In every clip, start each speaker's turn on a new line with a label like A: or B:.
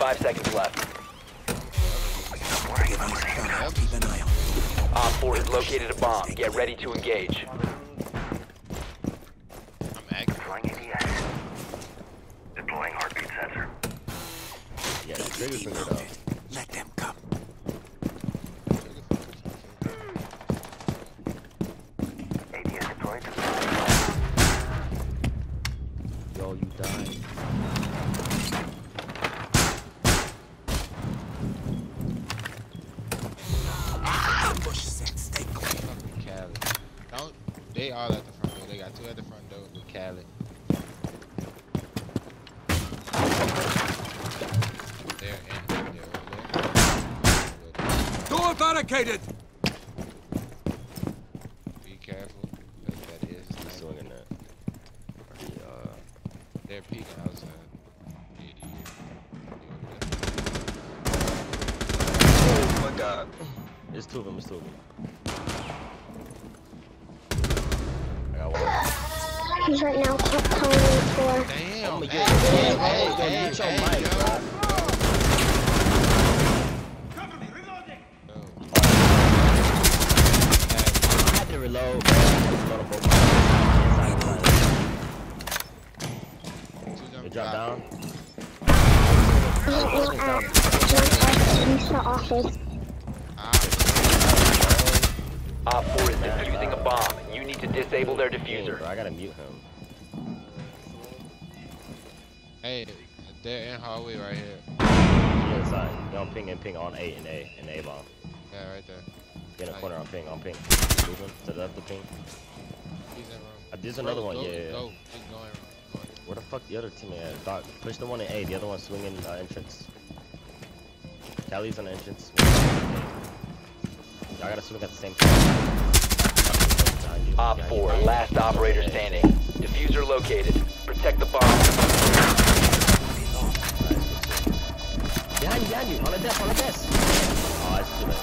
A: Five seconds left.
B: Keep an eye on.
A: Op 4 has located a bomb. Get ready to engage.
C: I'm active.
D: Deploying ADS. Deploying heartbeat sensor.
E: Yeah, the trigger
B: Be
E: finger though.
B: loaded. Let them come.
D: ADS deployed.
E: Yo, you died.
B: Push set. Stay clear.
C: Fucking Cali. Don't. They all at the front door. They got two at the front door with Cali. They're in. They're over there.
B: Door barricaded.
C: Be careful. 'cause That is.
E: He's swinging that. Or uh,
C: They're peeking outside. Yeah, yeah, yeah.
E: Oh my god. It's two of them, it's two of them. I got one.
F: He's right now ca- calling me for.
C: Damn.
E: Oh my
C: hey,
E: god.
C: hey,
E: Hey,
C: hey,
E: yo,
C: hey,
E: mute your
C: hey,
E: mic,
C: yo.
E: bro.
C: Yo.
E: I had to reload, bro. I was going to both my inside, inside.
C: Two jump
E: They dropped down.
F: He's not out. The office.
C: Ah,
A: Op 4 is defusing a bomb. You need to disable their defuser.
E: bro, I gotta mute him.
C: hey, they're in hallway right here.
E: He inside. He on ping and ping on A and A and A bomb.
C: Yeah, right there.
E: Get in the corner on ping, on ping. Moving to the left of ping.
C: He's in room.
E: Uh, there's another
C: Go,
E: one,
C: go,
E: yeah, yeah.
C: Go, keep going. going.
E: Where the fuck the other teammate at? Doc, push the one in A, the other one swinging uh, entrance. Callie's on the entrance. Y'all gotta swing at the same time.
A: Op 4, last operator standing. Defuser located. Protect the bomb.
E: Behind you, behind you, on the desk, on the desk. Oh, it's too late.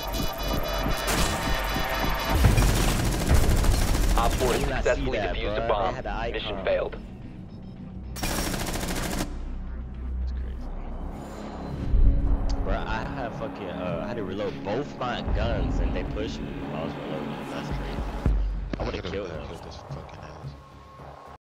A: Op 4
E: I did not see
A: successfully defused a bomb. Mission failed.
E: I had fucking, uh, I had to reload both my guns and they pushed me while I was reloading. That's crazy. I would've
C: Look at
E: killed
C: him,